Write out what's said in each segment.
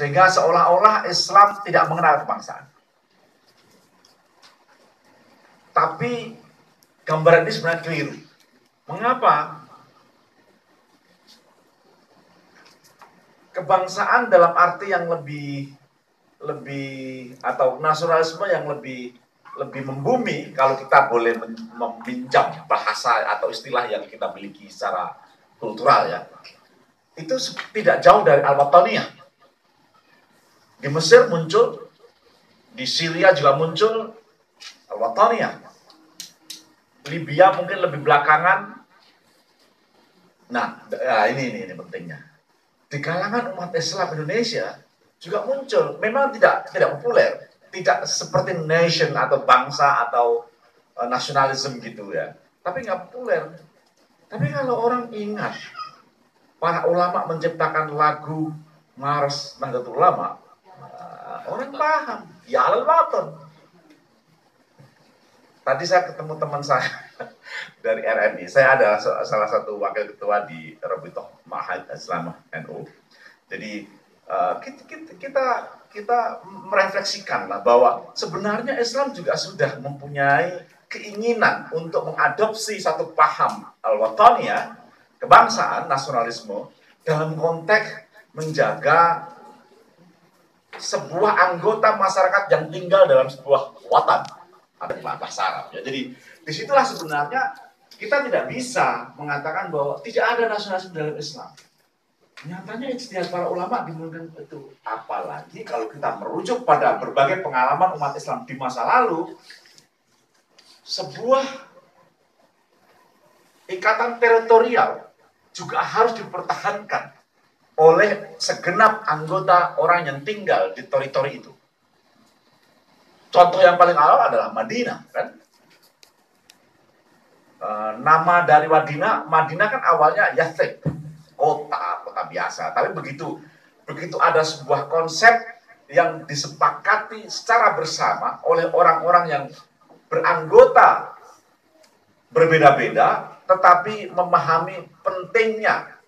Sehingga seolah-olah Islam tidak mengenal kebangsaan. Tapi gambaran ini sebenarnya keliru. Mengapa? Kebangsaan dalam arti yang lebih lebih atau nasionalisme yang lebih lebih membumi kalau kita boleh meminjam bahasa atau istilah yang kita miliki secara kultural ya itu tidak jauh dari Al-Wataniyah di Mesir muncul di Syria juga muncul Al-Wataniyah Libya mungkin lebih belakangan nah ya ini, ini ini pentingnya di kalangan umat Islam Indonesia juga muncul. Memang tidak tidak populer, tidak seperti nation atau bangsa atau uh, nasionalisme gitu ya. Tapi nggak populer. Tapi kalau orang ingat para ulama menciptakan lagu Mars Nahdlatul Ulama, orang paham. Ya al. Tadi saya ketemu teman saya dari RMI. Saya ada salah satu wakil ketua di Rabitoh Mahad Islam NU. Jadi Eh, kita, kita, kita, kita merefleksikan lah bahwa sebenarnya Islam juga sudah mempunyai keinginan untuk mengadopsi satu paham al-wataniyah, kebangsaan, nasionalisme, dalam konteks menjaga sebuah anggota masyarakat yang tinggal dalam sebuah watan ada bahasa Arab ya. Jadi di situlah sebenarnya kita tidak bisa mengatakan bahwa tidak ada nasionalisme dalam Islam. Nyatanya ijtihad para ulama dimungkinkan itu. Apalagi kalau kita merujuk pada berbagai pengalaman umat Islam di masa lalu, sebuah ikatan teritorial juga harus dipertahankan oleh segenap anggota orang yang tinggal di teritori itu. Contoh yang paling awal adalah Madinah, kan? E, nama dari Madinah, Madinah kan awalnya Yathrib, kota kota biasa. Tapi begitu begitu ada sebuah konsep yang disepakati secara bersama oleh orang-orang yang beranggota berbeda-beda, tetapi memahami pentingnya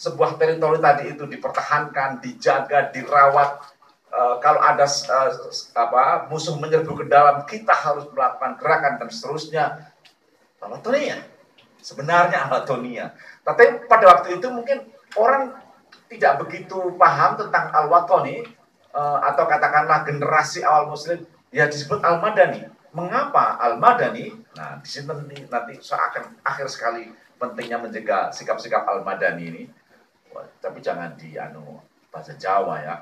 sebuah teritori tadi itu dipertahankan, dijaga, dirawat. E, kalau ada e, apa musuh menyerbu ke dalam, kita harus melakukan gerakan dan seterusnya. Alatonia, sebenarnya alatonia. Tapi pada waktu itu mungkin orang tidak begitu paham tentang al-watani uh, atau katakanlah generasi awal muslim ya disebut al-madani. Mengapa al-madani? Nah, di sini nanti, nanti saya akan akhir sekali pentingnya menjaga sikap-sikap al-madani ini. Tapi jangan di anu bahasa Jawa ya.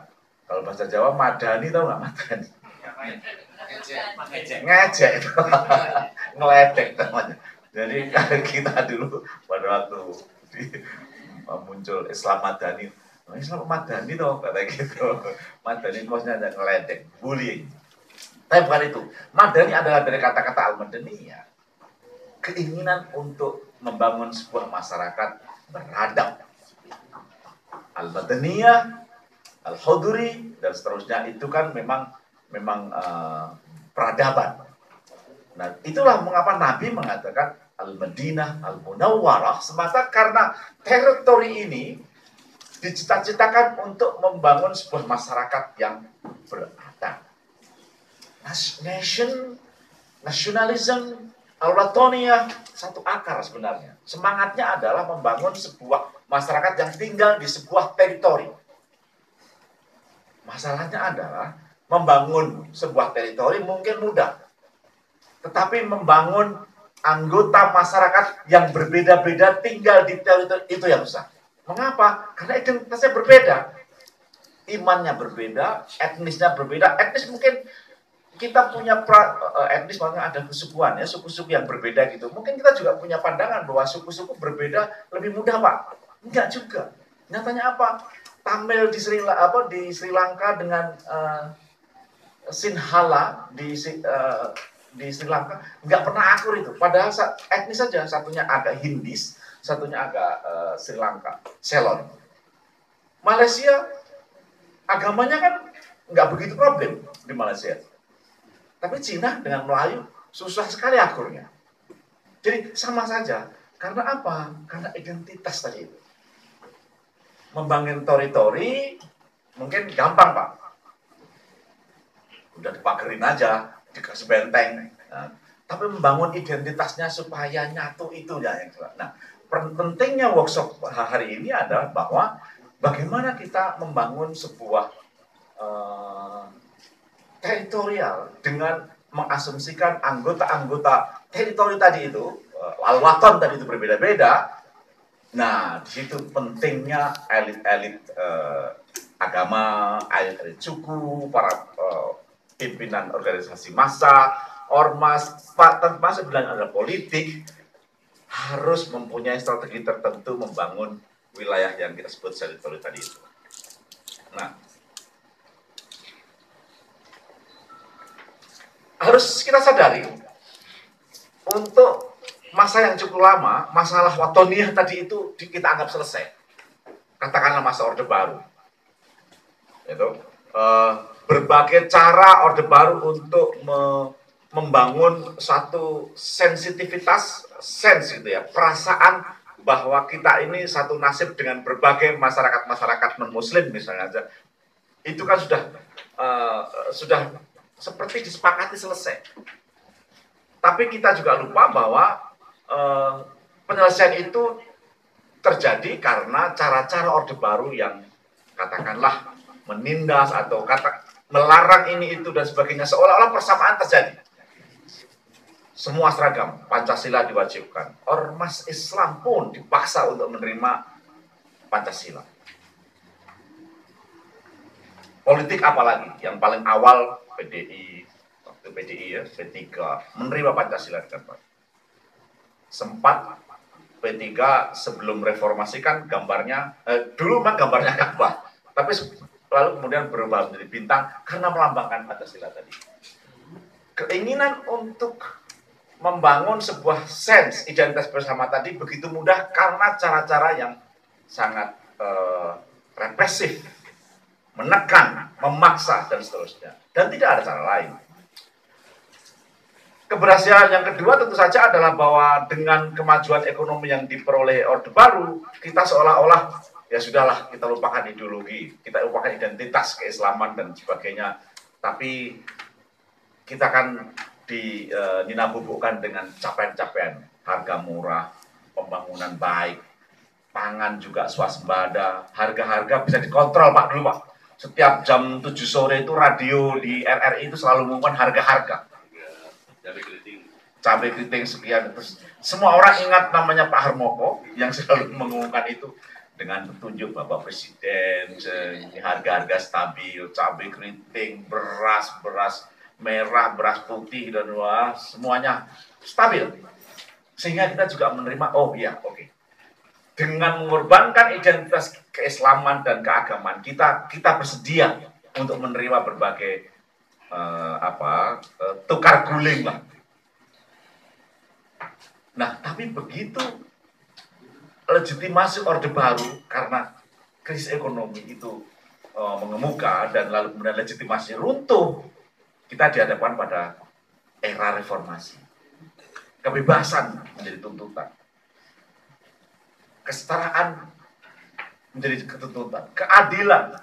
Kalau bahasa Jawa madani tahu nggak madani? Ngejek itu. Ngeledek namanya. Jadi kita dulu pada waktu di muncul Islam Madani. Oh, Islam Madani toh kata gitu. Madani maksudnya ada ngeledek, bullying. Tapi bukan itu. Madani adalah dari kata-kata al-madaniyah. Keinginan untuk membangun sebuah masyarakat beradab. Al-madaniyah, al-huduri, dan seterusnya itu kan memang memang uh, peradaban. Nah, itulah mengapa Nabi mengatakan Al-Madinah, Al-Munawwarah semata karena teritori ini dicita-citakan untuk membangun sebuah masyarakat yang beradab. Nation, nasionalisme, Al-Watonia satu akar sebenarnya. Semangatnya adalah membangun sebuah masyarakat yang tinggal di sebuah teritori. Masalahnya adalah membangun sebuah teritori mungkin mudah. Tetapi membangun anggota masyarakat yang berbeda-beda tinggal di teritori itu yang susah. Mengapa? Karena identitasnya berbeda. Imannya berbeda, etnisnya berbeda. Etnis mungkin kita punya pra, uh, etnis makanya ada kesukuan ya, suku-suku yang berbeda gitu. Mungkin kita juga punya pandangan bahwa suku-suku berbeda lebih mudah, Pak. Enggak juga. Nyatanya apa? Tamil di Sri apa di Sri Lanka dengan uh, Sinhala di uh, di Sri Lanka nggak pernah akur itu. Padahal etnis saja, satunya agak Hindis, satunya agak uh, Sri Lanka, Ceylon. Malaysia agamanya kan nggak begitu problem di Malaysia. Tapi Cina dengan Melayu susah sekali akurnya. Jadi sama saja. Karena apa? Karena identitas tadi itu. Membangun teritori mungkin gampang Pak. Udah dipagerin aja, dikasih benteng. Nah, tapi membangun identitasnya supaya nyatu itu ya yang Nah, pentingnya workshop hari ini adalah bahwa bagaimana kita membangun sebuah uh, teritorial dengan mengasumsikan anggota-anggota teritori tadi itu, uh, alwaton tadi itu berbeda-beda. Nah, di situ pentingnya elit-elit uh, agama, elit-elit suku, para uh, pimpinan organisasi massa, ormas, termasuk bilang ada politik, harus mempunyai strategi tertentu membangun wilayah yang kita sebut teritori tadi itu. Nah, harus kita sadari untuk masa yang cukup lama, masalah watoniyah tadi itu kita anggap selesai. Katakanlah masa Orde Baru. Itu uh, berbagai cara Orde Baru untuk me membangun satu sensitivitas, sens gitu ya, perasaan bahwa kita ini satu nasib dengan berbagai masyarakat-masyarakat non-muslim misalnya aja. Itu kan sudah uh, sudah seperti disepakati selesai. Tapi kita juga lupa bahwa eh, penyelesaian itu terjadi karena cara-cara Orde Baru yang katakanlah menindas atau kata melarang ini itu dan sebagainya seolah-olah persamaan terjadi. Semua seragam Pancasila diwajibkan. Ormas Islam pun dipaksa untuk menerima Pancasila. Politik apalagi yang paling awal PDI waktu PDI ya P3 menerima Pancasila dengan baik. Sempat P3 sebelum reformasi kan gambarnya eh, dulu mah gambarnya Ka'bah, tapi lalu kemudian berubah menjadi bintang karena melambangkan Pancasila tadi. Keinginan untuk membangun sebuah sense identitas bersama tadi begitu mudah karena cara-cara yang sangat uh, represif, menekan, memaksa dan seterusnya. Dan tidak ada cara lain. Keberhasilan yang kedua tentu saja adalah bahwa dengan kemajuan ekonomi yang diperoleh Orde Baru, kita seolah-olah ya sudahlah kita lupakan ideologi, kita lupakan identitas keislaman dan sebagainya. Tapi kita akan di dinabubukkan dengan capaian-capaian harga murah, pembangunan baik, pangan juga swasembada, harga-harga bisa dikontrol Pak dulu Pak setiap jam 7 sore itu radio di RRI itu selalu mengumumkan harga-harga. Cabai keriting. Cabai keriting sekian. Terus semua orang ingat namanya Pak Harmoko yang selalu mengumumkan itu dengan petunjuk Bapak Presiden, harga-harga stabil, cabai keriting, beras, beras merah, beras putih dan wah, semuanya stabil. Sehingga kita juga menerima, oh iya, oke. Okay dengan mengorbankan identitas keislaman dan keagamaan kita kita bersedia untuk menerima berbagai uh, apa uh, tukar guling lah. Nah, tapi begitu legitimasi orde baru karena krisis ekonomi itu uh, mengemuka dan lalu kemudian legitimasi runtuh, kita dihadapkan pada era reformasi. Kebebasan menjadi tuntutan kesetaraan menjadi ketuntutan, keadilan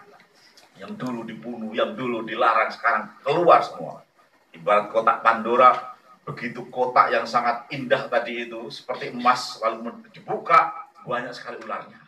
yang dulu dibunuh, yang dulu dilarang sekarang keluar semua. Ibarat kotak Pandora, begitu kotak yang sangat indah tadi itu seperti emas lalu dibuka banyak sekali ularnya.